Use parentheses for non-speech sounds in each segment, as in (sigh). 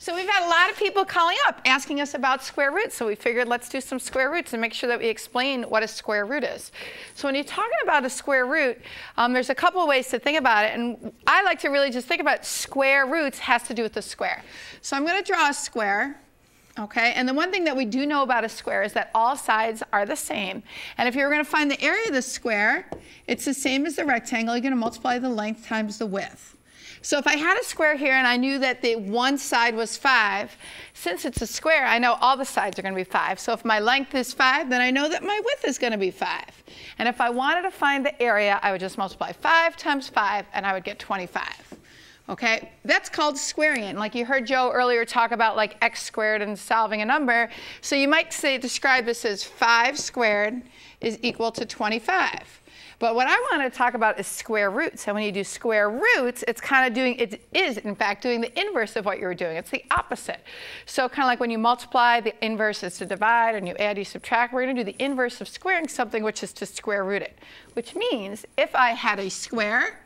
So we've had a lot of people calling up asking us about square roots. So we figured let's do some square roots and make sure that we explain what a square root is. So when you're talking about a square root, um, there's a couple of ways to think about it. And I like to really just think about square roots has to do with the square. So I'm going to draw a square. Okay, and the one thing that we do know about a square is that all sides are the same. And if you're going to find the area of the square, it's the same as the rectangle. You're going to multiply the length times the width. So if I had a square here and I knew that the one side was 5, since it's a square, I know all the sides are going to be 5. So if my length is 5, then I know that my width is going to be 5. And if I wanted to find the area, I would just multiply 5 times 5, and I would get 25. Okay, that's called squaring. Like you heard Joe earlier talk about like x squared and solving a number. So you might say describe this as 5 squared is equal to 25. But what I want to talk about is square roots. And when you do square roots, it's kind of doing, it is in fact doing the inverse of what you were doing. It's the opposite. So kind of like when you multiply, the inverse is to divide, and you add, you subtract. We're going to do the inverse of squaring something, which is to square root it. Which means if I had a square,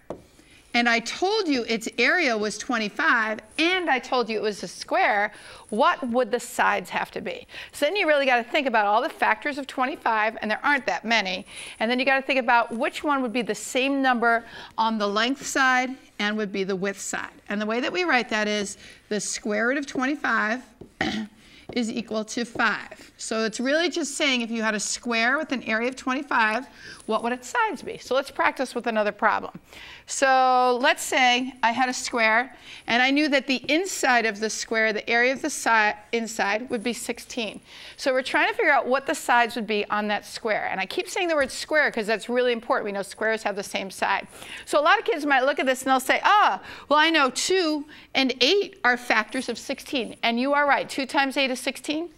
and I told you its area was 25, and I told you it was a square, what would the sides have to be? So then you really got to think about all the factors of 25, and there aren't that many. And then you got to think about which one would be the same number on the length side and would be the width side. And the way that we write that is the square root of 25 (clears throat) is equal to 5. So it's really just saying if you had a square with an area of 25, what would its sides be? So let's practice with another problem. So let's say I had a square, and I knew that the inside of the square, the area of the side, inside, would be 16. So we're trying to figure out what the sides would be on that square. And I keep saying the word square because that's really important. We know squares have the same side. So a lot of kids might look at this and they'll say, ah, well, I know 2 and 8 are factors of 16. And you are right. 2 times 8 is 16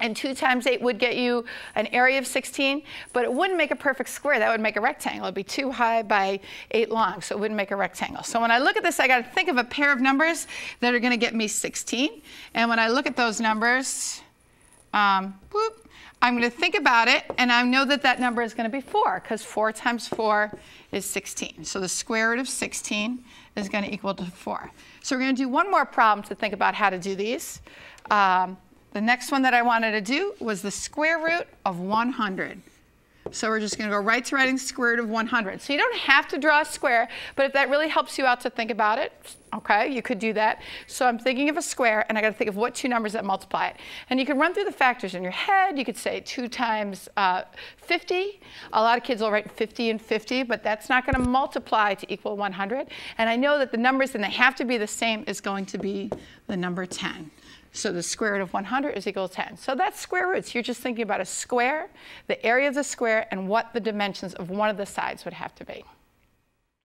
and 2 times 8 would get you an area of 16, but it wouldn't make a perfect square. That would make a rectangle. It would be 2 high by 8 long, so it wouldn't make a rectangle. So when I look at this, I got to think of a pair of numbers that are going to get me 16. And when I look at those numbers, um, whoop, I'm going to think about it, and I know that that number is going to be 4, because 4 times 4 is 16. So the square root of 16 is going to equal to 4. So we're going to do one more problem to think about how to do these. Um, the next one that I wanted to do was the square root of 100. So we're just going to go right to writing square root of 100. So you don't have to draw a square, but if that really helps you out to think about it, okay, you could do that. So I'm thinking of a square, and I got to think of what two numbers that multiply it. And you can run through the factors in your head. You could say 2 times uh, 50. A lot of kids will write 50 and 50, but that's not going to multiply to equal 100. And I know that the numbers, and they have to be the same, is going to be the number 10. So the square root of 100 is equal to 10. So that's square roots. You're just thinking about a square, the area of the square, and what the dimensions of one of the sides would have to be.